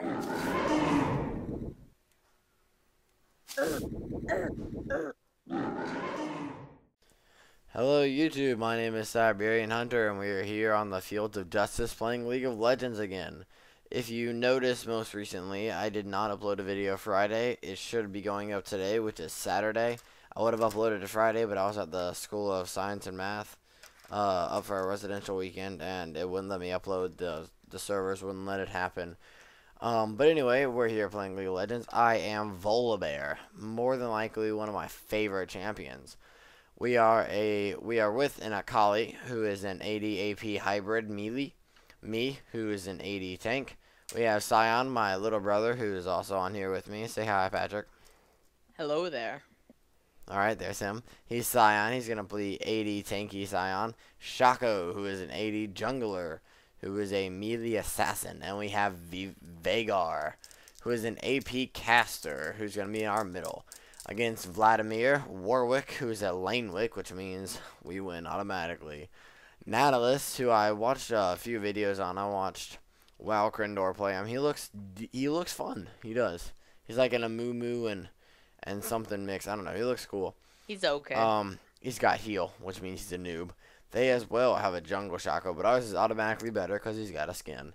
Hello YouTube, my name is Siberian Hunter and we are here on the Fields of Justice playing League of Legends again. If you noticed most recently, I did not upload a video Friday. It should be going up today, which is Saturday. I would have uploaded it Friday, but I was at the School of Science and Math uh, up for a residential weekend and it wouldn't let me upload. The, the servers wouldn't let it happen. Um, but anyway, we're here playing League of Legends. I am Volibear, more than likely one of my favorite champions. We are a we are with an Akali who is an AD AP hybrid melee. Me, who is an AD tank. We have Sion, my little brother, who is also on here with me. Say hi, Patrick. Hello there. Alright, there's him. He's Sion. He's going to play AD tanky Sion. Shaco, who is an AD jungler, who is a melee assassin. And we have v Veigar, who is an AP caster, who's going to be in our middle against Vladimir Warwick, who's at Lanewick, which means we win automatically. Nautilus, who I watched a few videos on. I watched Wow Krindor play him. He looks he looks fun. He does. He's like in a moo moo and and something mix. I don't know. He looks cool. He's okay. Um, he's got heal, which means he's a noob. They as well have a jungle Shaco, but ours is automatically better because he's got a skin.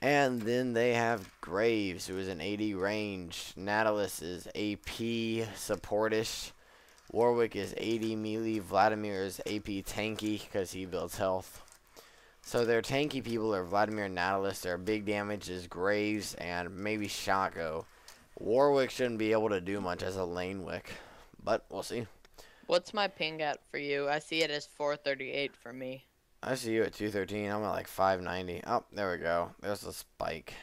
And then they have Graves, who is an AD range. Nautilus is AP supportish. Warwick is AD melee. Vladimir is AP tanky because he builds health. So their tanky people are Vladimir and Nautilus. Their big damage is Graves and maybe Shaco. Warwick shouldn't be able to do much as a lane wick, but we'll see. What's my ping at for you? I see it as 438 for me. I see you at 213. I'm at like 590. Oh, there we go. There's a spike.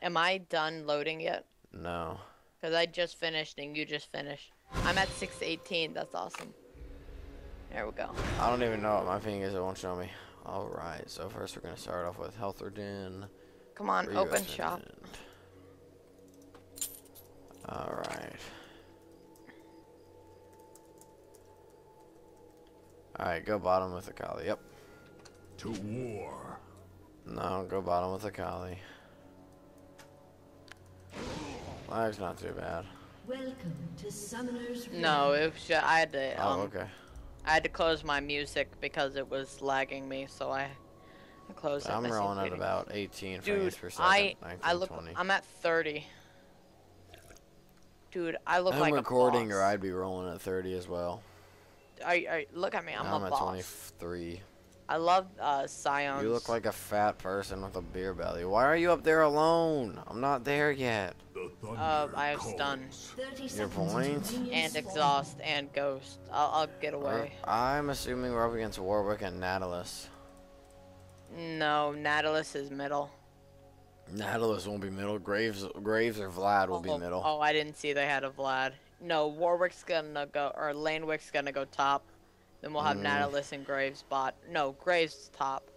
Am I done loading yet? No. Because I just finished and you just finished. I'm at 618. That's awesome. There we go. I don't even know what my ping is. It won't show me. Alright, so first we're going to start off with Health Den. Come on, open shop. Alright. Alright, go bottom with Akali. Yep to war. No, go bottom with Akali. Lag's not too bad. Welcome to Summoner's No, it was just, I had to. Oh, um, oh, okay. I had to close my music because it was lagging me, so I, I closed. It. I'm rolling at about 18 Dude, frames per second. I 19, I look. 20. I'm at 30. Dude, I look I'm like I'm recording, a or I'd be rolling at 30 as well. I, I look at me. I'm, I'm a at boss. 23. I love uh, Sion's. You look like a fat person with a beer belly. Why are you up there alone? I'm not there yet. Uh, I have stun. Your points? And exhaust and ghost. I'll, I'll get away. I'm assuming we're up against Warwick and Nautilus. No, Nautilus is middle. Nautilus won't be middle. Graves, Graves or Vlad will oh, be middle. Oh, I didn't see they had a Vlad. No, Warwick's gonna go, or Lanewick's gonna go top. Then we'll have mm. Nautilus and Graves bot. No, Graves top.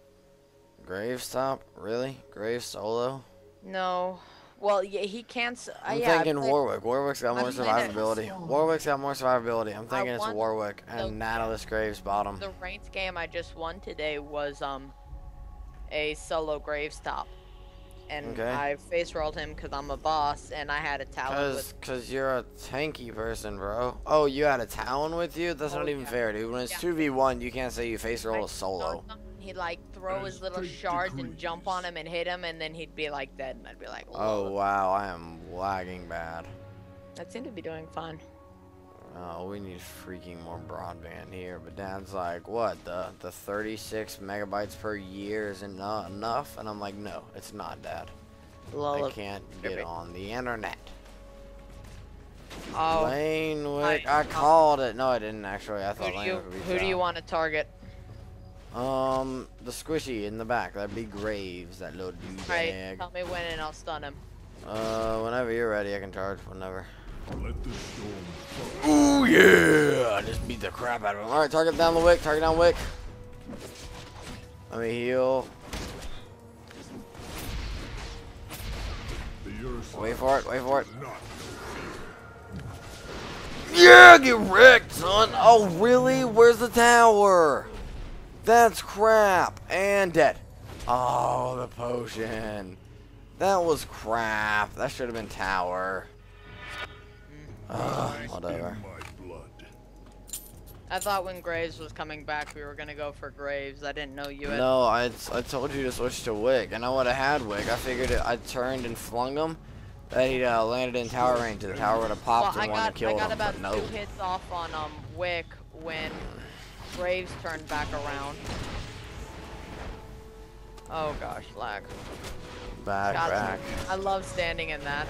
Graves top? Really? Graves solo? No. Well, yeah, he can't. Uh, I'm yeah, thinking Warwick. Warwick's got more I'm survivability. Warwick's got more survivability. I'm thinking it's Warwick and Nautilus Graves bottom. The ranked game I just won today was um a solo Graves top and okay. I face rolled him because I'm a boss, and I had a Talon. Cause, cause you're a tanky person, bro. Oh, you had a Talon with you? That's oh, not even yeah. fair, dude. When it's two v one, you can't say you face roll a solo. He'd like throw his little shards and jump on him and hit him, and then he'd be like dead, and I'd be like, Oh wow, I am lagging bad. That seemed to be doing fine. Oh, we need freaking more broadband here. But Dad's like, what? The the 36 megabytes per year isn't enough? And I'm like, no, it's not, Dad. Lol I can't get on the internet. Oh, Lanewick, I, I called it. No, I didn't actually. I thought who Lanewick you, would be Who do you want to target? Um, the squishy in the back. That'd be Graves, that little dude. Right, tell me when and I'll stun him. Uh, whenever you're ready, I can charge. Whenever. Ooh, yeah! I just beat the crap out of him. Alright, target down the wick, target down wick. Let me heal. Wait for it, wait for it. Yeah, get wrecked, son! Oh, really? Where's the tower? That's crap. And dead. Oh, the potion. That was crap. That should have been tower. Ugh, whatever. I thought when Graves was coming back, we were gonna go for Graves. I didn't know you had. No, I, I told you to switch to Wick, and I would have had Wick. I figured it, I turned and flung him. That he uh, landed in tower range, and the tower would have popped well, and one got and killed I got him. about But no. two hits off on um Wick when Graves turned back around. Oh gosh, lag. Back, Got back. I love standing in that.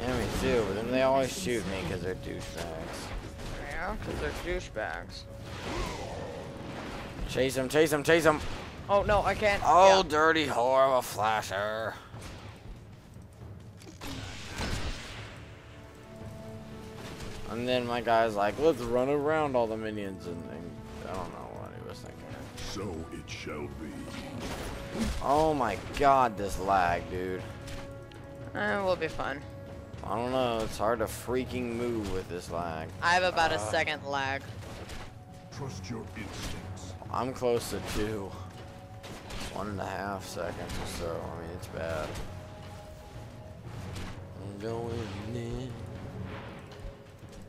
Yeah, me too. But then they always shoot me because they're douchebags. Yeah, because they're douchebags. Chase him, chase him, chase him. Oh no, I can't. Oh, yeah. dirty whore of a flasher. And then my guy's like, let's run around all the minions, and, and I don't know what he was thinking. So it shall be. Oh my god, this lag, dude. Eh, we'll be fine. I don't know, it's hard to freaking move with this lag. I have about a Uh. second lag. Trust your instincts. I'm close to two. One and a half seconds or so. I mean, it's bad. I'm going in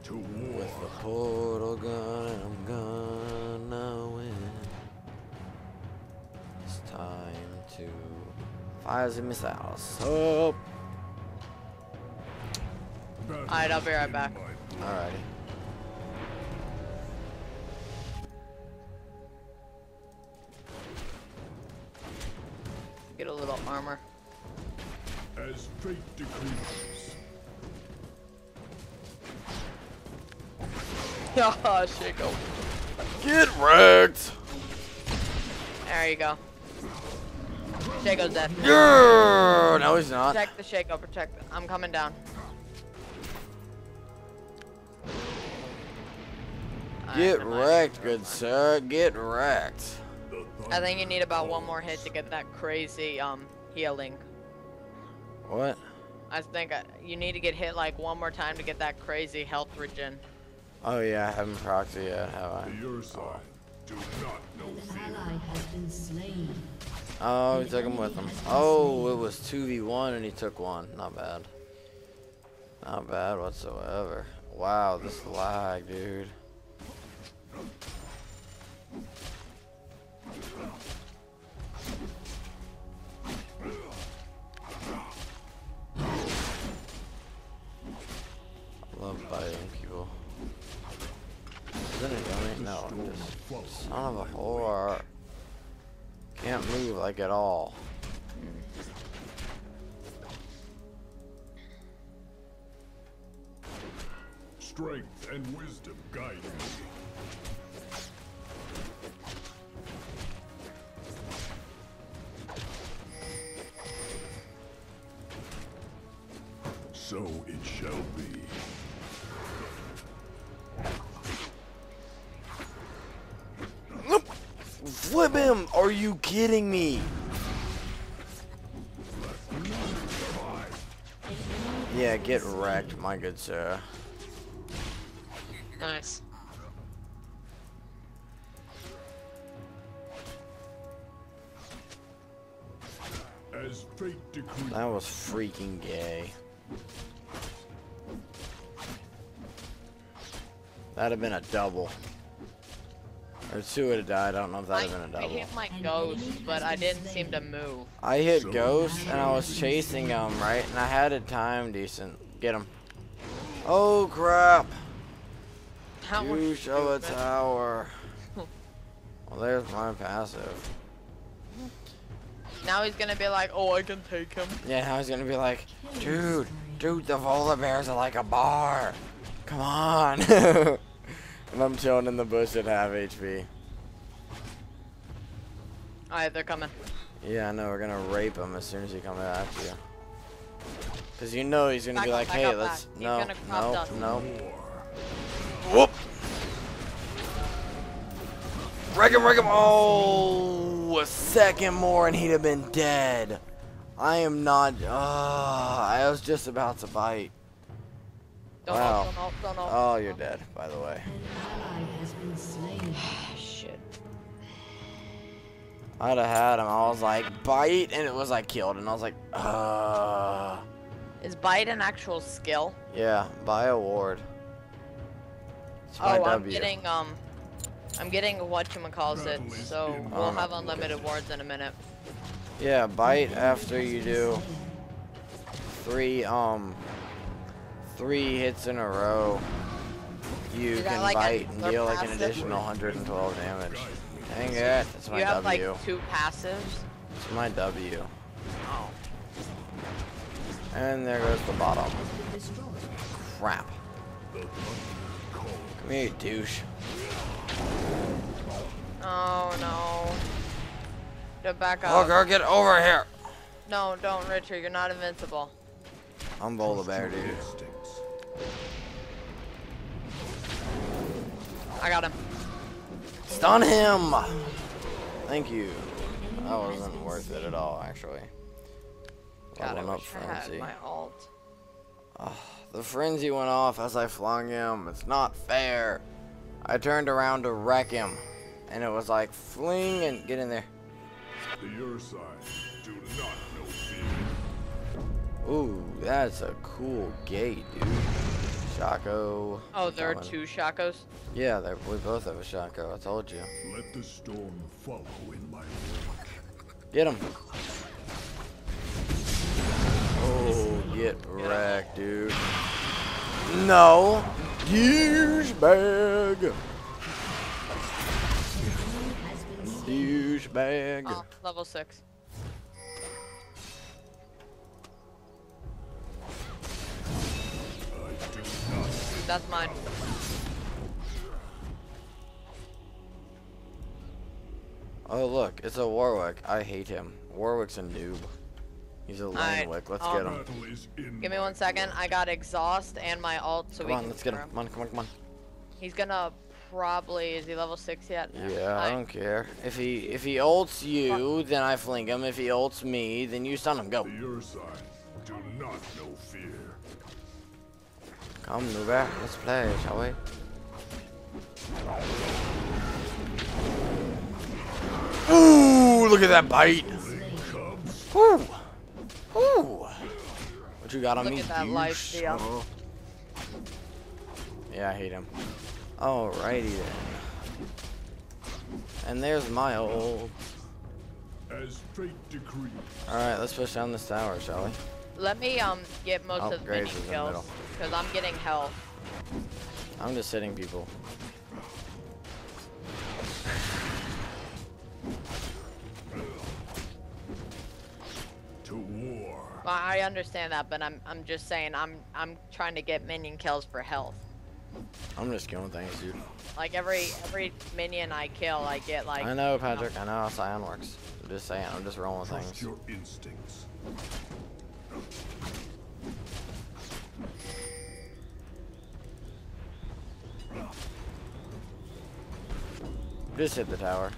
To with the war. portal gun and I'm gonna win. It's time to fire the missiles up. Battle Alright, I'll be right back. my Alrighty. Get a little armor. As fate decrees. oh, shit, go. Get wrecked! There you go. Shaco's dead. Yeah! No, he's not. Protect the Shaco, protect. The, I'm coming down. Get never wrecked, good sir. Get wrecked. I think you need about one more hit to get that crazy um healing. What? I think uh, you need to get hit like one more time to get that crazy health regen. Oh yeah, I haven't procced it yet, have I? To your side. Do not know An ally has been slain. Oh, he took him with him. Oh, it was 2v1 and he took one. Not bad. Not bad whatsoever. Wow, this lag, dude. Son of a whore. Can't move like at all. Strength and wisdom guide me. So it shall be. Flip him! Are you kidding me? Yeah, get wrecked, my good sir. Nice. As fate decrees. That was freaking gay. That'd have been a double. Or two would have died. I don't know if that'd have been a double. I hit my ghost, but I didn't seem to move. I hit Ghost and I was chasing him, right? And I had a time decent. Get him. Oh crap! How much Douche a tower. Well, there's my passive. Now he's gonna be like, oh, I can take him. Yeah, now he's gonna be like, dude, dude, the Volibears are like a bar. Come on. and I'm chilling in the bush at half HP. Alright, they're coming. Yeah, I know, we're gonna rape him as soon as he comes after you. Cause you know he's gonna Back be up, like, hey, let's, back. No, no, no. Whoop! Wreck him, wreck him! Oh, a second more and he'd have been dead. I am not, ah, I was just about to bite. Don't Wow. don't don't. Oh, you're dead, by the way. An ally has been slain. Shit. I'd have had him. I was like, bite, and it was like killed, and I was like, uh. Is bite an actual skill? Yeah, buy a ward. It's oh, I'm W. getting um, I'm getting what you calls it. So we'll have unlimited wards in a minute. Yeah, bite after you do three um three hits in a row. You Is that can like bite and a deal like an additional 112 damage. Dang it, that's my you have W. like two passives. It's my W. Oh. And there goes the bottom. Crap. Here, douche. Oh no. Get back up. Oh, girl, get over here. No, don't, Richard. You're not invincible. I'm Bola Bear, dude. I got him. Stun him! Thank you. That wasn't worth it at all, actually. I Leveling up I had my ult. The frenzy went off as I flung him. It's not fair. I turned around to wreck him. And it was like, fling and get in there. The Ursine do not know fear. Ooh, that's a cool gate, dude. Shaco. Oh, there are two Shacos. Yeah, they're- we both have a Shaco. I told you. Let the storm follow in my wake. Get him. Get wrecked, dude. No. Douchebag. Douchebag. Oh, level six. I do not That's mine. Oh, look, it's a Warwick. I hate him. Warwick's a noob. He's a Alright, Lanewick. Let's um, get him. battle is in Give me one second. I got exhaust and my ult, so Come we on, can. let's get him. confirm. Come on, come on, come on. He's gonna probably. Is he level six yet? Yeah, I Alright. don't care. If he if he ults you, then I fling him. If he ults me, then you stun him. Go. The Ursine do not know fear. Come, Nuber. Let's play, shall we? Ooh, look at that bite. Cubs, Ooh. Ooh. What you got on Look me? at that life douche? Oh. Yeah, I hate him. Alrighty then. And there's my ult. as fate decrees. Alright, let's push down this tower, shall we? Let me um get most Oh, of the Graves minion is in the kills because I'm getting health. I'm just hitting people. To war. Well, I understand that, but I'm I'm just saying I'm I'm trying to get minion kills for health. I'm just killing things, dude. Like every every minion I kill, I get like. I know, Patrick. I know how Sion works. I'm just saying. I'm just rolling Trust things. your instincts. Just hit the tower.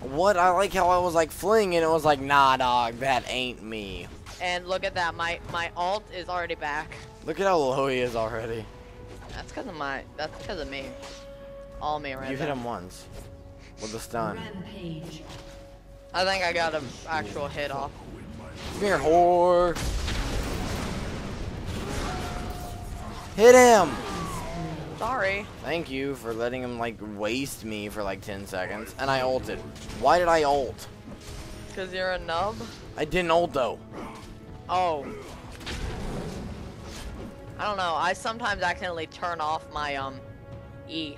What? I like how I was like flinging and it was like, nah, dog, that ain't me. And look at that, my my ult is already back. Look at how low he is already. That's because of my. That's because of me. All me right You hit him once with the stun. Rampage. I think I got an actual hit off. Come here, whore. Hit him. Sorry. Thank you for letting him like waste me for like 10 seconds. And I ulted. Why did I ult? Because you're a nub? I didn't ult though. Oh. I don't know. I sometimes accidentally turn off my um E.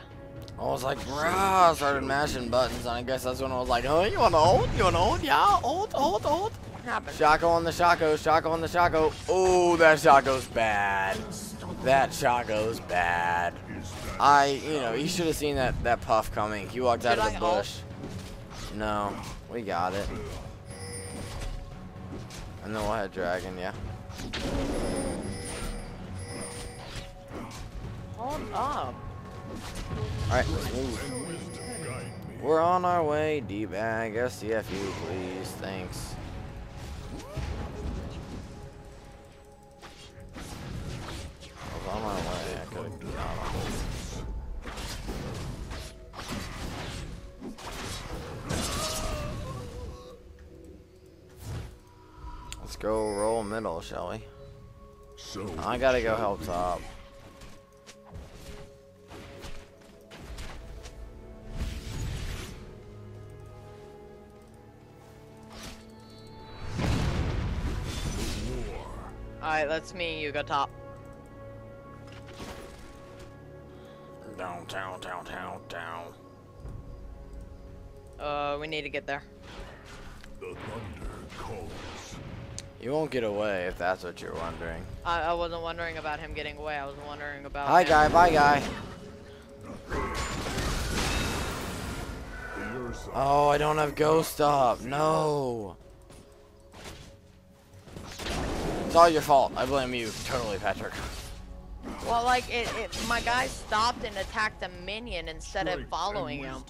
I was like, bruh, I started mashing buttons, and I guess that's when I was like, oh, you wanna ult? You wanna ult? Yeah, ult, ult, ult. Happened? Shaco on the Shaco, Shaco on the Shaco. Oh, that Shaco's bad. That Shaco's bad. I, you know, you should have seen that, that puff coming. He walked out Should of the I ult? bush. No, we got it. And then we'll head dragon, yeah. Hold up. Alright, let's move. We're on our way, D-bag. SCFU, please. Thanks. Go roll middle, shall we? So I gotta go help top. Alright, let's me you go top. Down, down, down, down, down. Uh, we need to get there. the thunder calls. You won't get away if that's what you're wondering. I, I wasn't wondering about him getting away. I was wondering about. Hi, him. guy. Bye, guy. Oh, I don't have ghost up. No. It's all your fault. I blame you. Totally, Patrick. Well, like it, it, my guy stopped and attacked a minion instead of following him.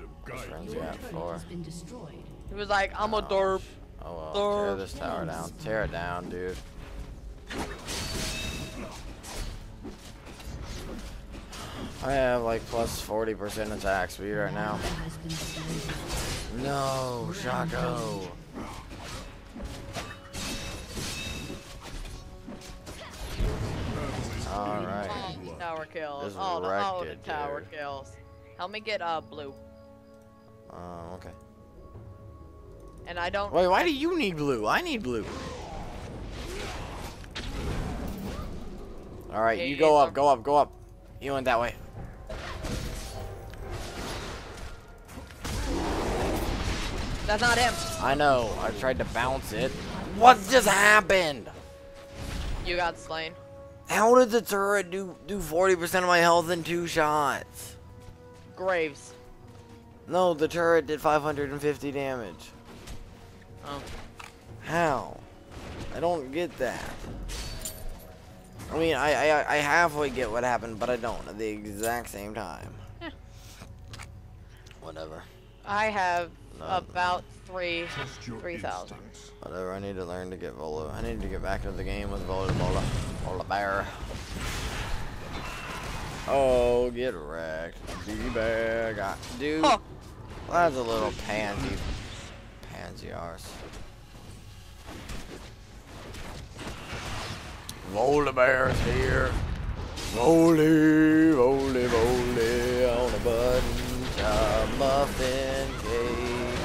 He was like, "I'm a oh, derp." Oh well, tear this tower down. Tear it down, dude. I have like plus 40% attack speed right now. Ally has been slain. No, Shaco. Alright. Oh, the tower kills. Just Oh, the, oh, the tower dude. kills. Help me get uh blue. Oh, okay. And I don't. Wait, why do you need blue? I need blue. Alright, Yeah, you go up, go up, go up. You went that way. That's not him. I know. I tried to bounce it. What just happened? You got slain. How did the turret do do 40% of my health in two shots? Graves. No, the turret did 550 damage. Oh. How? I don't get that. I mean, I, I I halfway get what happened, but I don't at the exact same time. Yeah. Whatever. I have No. about three, three thousand. Whatever. I need to learn to get Volo. I need to get back into the game with Vola Vola. Volibear. Oh, get wrecked. D-bag. Dude. Oh. That's a little pansy. Pansy arse. Here. Volley, volley, volley on a button top muffin cake.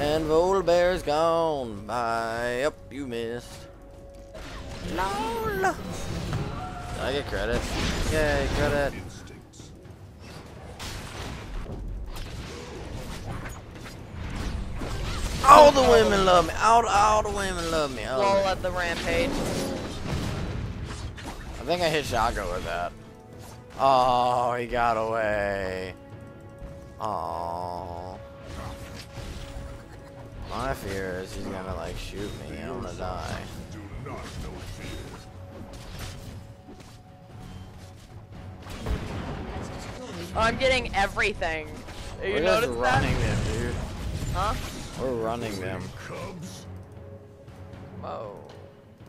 And Volibear's gone. Bye. Up, you missed. LOL. Did I get credit? Yay, credit. All the women love me. All, all the women love me. All the- at the rampage. I think I hit Shaco with that. Oh, he got away. Oh. My fear is he's gonna like shoot me I'm gonna die. Do not know fear. Has destroyed I'm getting everything. You We're just notice running that? them, dude. Huh? We're running them. Cubs. Whoa.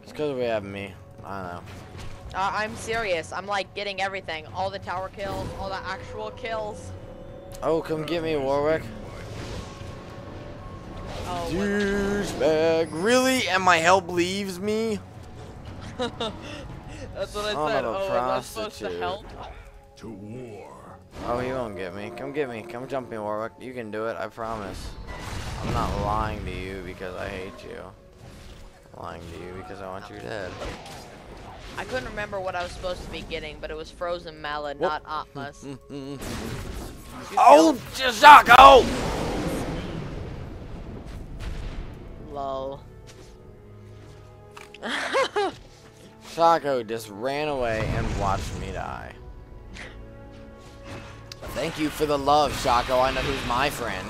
It's because we have me. I don't know. Uh, I'm serious. I'm like getting everything. All the tower kills, all the actual kills. Oh, come get me, Warwick. Oh, what- Douchebag. Really? And my help leaves me? that's what I Son said. of a Oh, am I supposed to help? To war. Oh, he won't get me. Come get me. Come jump me, Warwick. You can do it. I promise. I'm not lying to you because I hate you. I'm lying to you because I want you dead. I couldn't remember what I was supposed to be getting, but it was frozen mallet, Whoop. not Atlas. oh, Shaco! Oh! Lol. Shaco just ran away and watched me die. Thank you for the love, Shaco. I know who's my friend.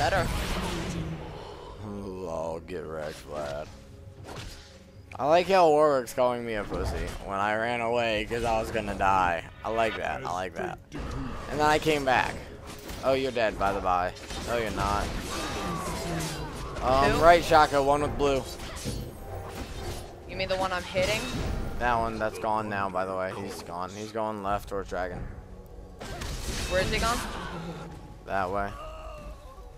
Better. Oh, get wrecked, Vlad. I like how Warwick's calling me a pussy when I ran away because I was gonna die. I like that. I like that. And then I came back. Oh, you're dead, by the by. No, you're not. Um, Who? right, Shaco, one with blue. You mean the one I'm hitting? That one, that's gone now, by the way. He's gone. He's going left towards Dragon. Where's he gone? That way.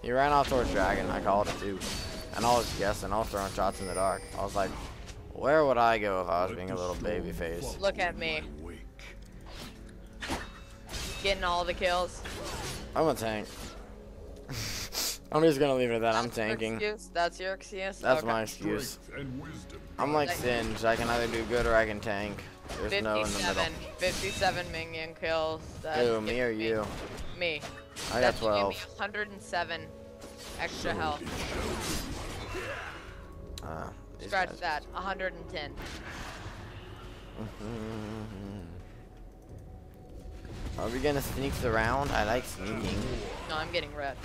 He ran off towards Dragon. I called it too. And I was guessing, I was throwing shots in the dark. I was like, where would I go if I was being a little baby face? Look at me. Getting all the kills. I'm a tank. I'm just gonna leave it at that. I'm That's your tanking. excuse? That's your excuse? That's Okay. my excuse. Strength and wisdom. I'm like Like- Singe. I can either do good or I can tank. There's no in the middle. 57, 57 minion kills. That's Who, me giving or you? Me. I got That should give 12. me 107 extra health. Uh, Scratch guys- that. 110. Are we gonna sneak the round? I like sneaking. No, I'm getting red.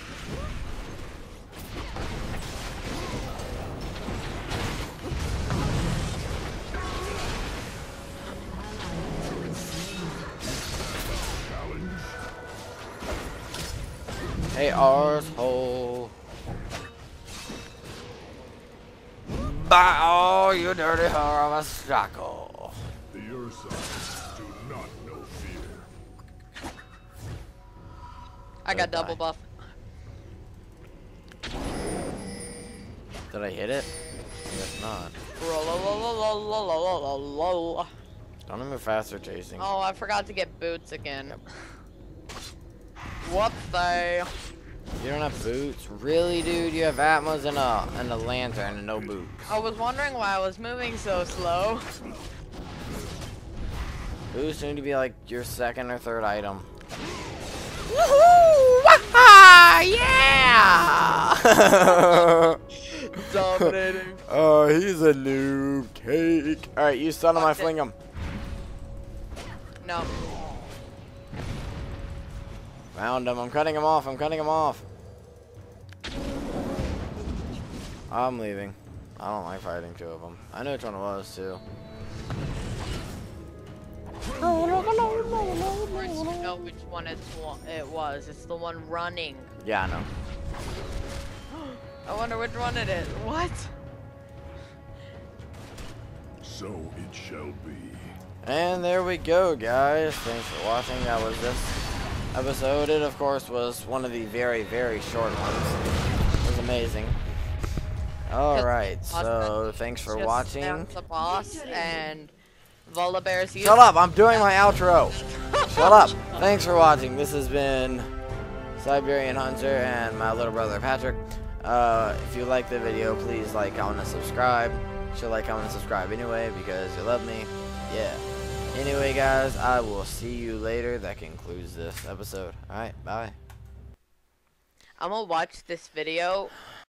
Hey, arsehole. By all you dirty whore of a strackle. The Ursine do not know fear. I got double buff. Did I hit it? I guess not. Don't move faster chasing. Oh, I forgot to get boots again. What the? You don't have boots? Really, dude? You have Atma's and a, and a lantern and no boots. I was wondering why I was moving so slow. Boots need to be like your second or third item. Woohoo! yeah! Dominating. oh, he's a noob cake. Alright, you stun him, I fling him. No. Found him. I'm cutting him off. I'm cutting him off. I'm leaving. I don't like fighting two of them. I know which one it was, too. Of course you know which one it's wa- it was. It's the one running. Yeah, I know. I wonder which one it is. What? So it shall be. And there we go, guys. Thanks for watching. That was this episode. It, of course, was one of the very, very short ones. It was amazing. Alright, so thanks for watching. the boss and Volibear's you. Shut up! I'm doing my outro. Shut up! Thanks for watching. This has been Siberian Hunter and my little brother Patrick. Uh, if you like the video, please like, comment, and subscribe. You should like, comment, and subscribe anyway because you love me. Yeah. Anyway, guys, I will see you later. That concludes this episode. Alright, bye. I'm gonna watch this video